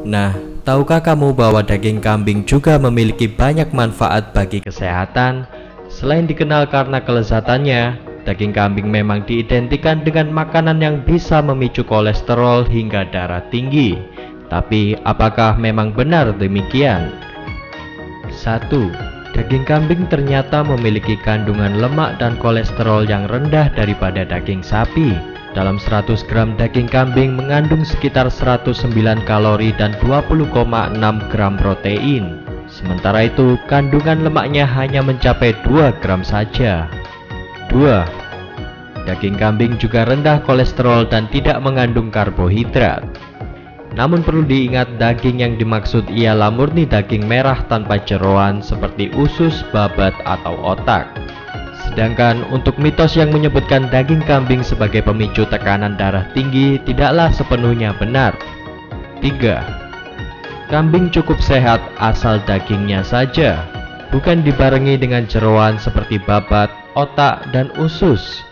Nah, tahukah kamu bahwa daging kambing juga memiliki banyak manfaat bagi kesehatan? Selain dikenal karena kelezatannya, daging kambing memang diidentikan dengan makanan yang bisa memicu kolesterol hingga darah tinggi. Tapi, apakah memang benar demikian? 1. Daging kambing ternyata memiliki kandungan lemak dan kolesterol yang rendah daripada daging sapi. Dalam 100 gram daging kambing mengandung sekitar 109 kalori dan 20,6 gram protein. Sementara itu, kandungan lemaknya hanya mencapai 2 gram saja. 2. Daging kambing juga rendah kolesterol dan tidak mengandung karbohidrat. Namun perlu diingat daging yang dimaksud ialah murni daging merah tanpa jeroan seperti usus, babat, atau otak. Sedangkan untuk mitos yang menyebutkan daging kambing sebagai pemicu tekanan darah tinggi tidaklah sepenuhnya benar. 3. Kambing cukup sehat asal dagingnya saja, bukan dibarengi dengan jeroan seperti babat, otak, dan usus.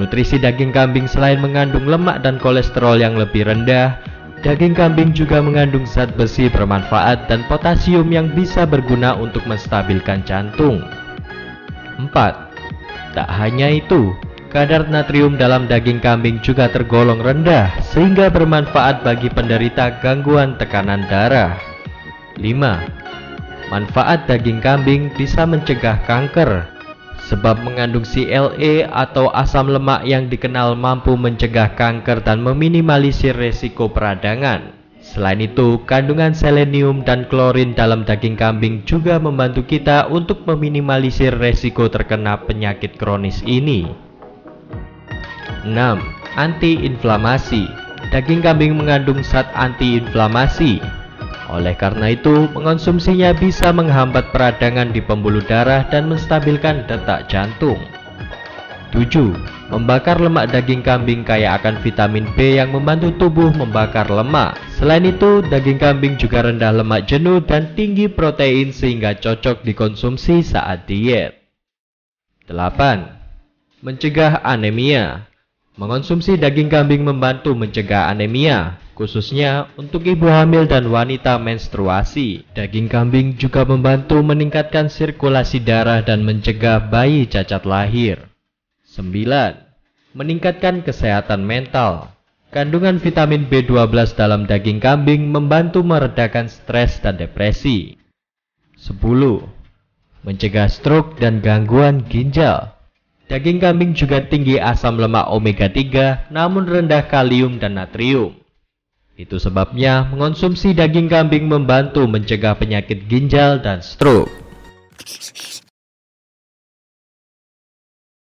Nutrisi daging kambing selain mengandung lemak dan kolesterol yang lebih rendah, daging kambing juga mengandung zat besi bermanfaat dan potasium yang bisa berguna untuk menstabilkan jantung. 4. Tak hanya itu, kadar natrium dalam daging kambing juga tergolong rendah sehingga bermanfaat bagi penderita gangguan tekanan darah. 5. Manfaat daging kambing bisa mencegah kanker sebab mengandung CLA atau asam lemak yang dikenal mampu mencegah kanker dan meminimalisir resiko peradangan. Selain itu, kandungan selenium dan klorin dalam daging kambing juga membantu kita untuk meminimalisir resiko terkena penyakit kronis ini. 6. Antiinflamasi Daging kambing mengandung zat antiinflamasi. Oleh karena itu, mengonsumsinya bisa menghambat peradangan di pembuluh darah dan menstabilkan detak jantung. 7. Membakar lemak daging kambing kaya akan vitamin B yang membantu tubuh membakar lemak. Selain itu, daging kambing juga rendah lemak jenuh dan tinggi protein sehingga cocok dikonsumsi saat diet. 8. Mencegah anemia Mengonsumsi daging kambing membantu mencegah anemia, khususnya untuk ibu hamil dan wanita menstruasi. Daging kambing juga membantu meningkatkan sirkulasi darah dan mencegah bayi cacat lahir. 9. Meningkatkan kesehatan mental. Kandungan vitamin B12 dalam daging kambing membantu meredakan stres dan depresi. 10. Mencegah stroke dan gangguan ginjal. Daging kambing juga tinggi asam lemak omega 3 namun rendah kalium dan natrium. Itu sebabnya mengonsumsi daging kambing membantu mencegah penyakit ginjal dan stroke.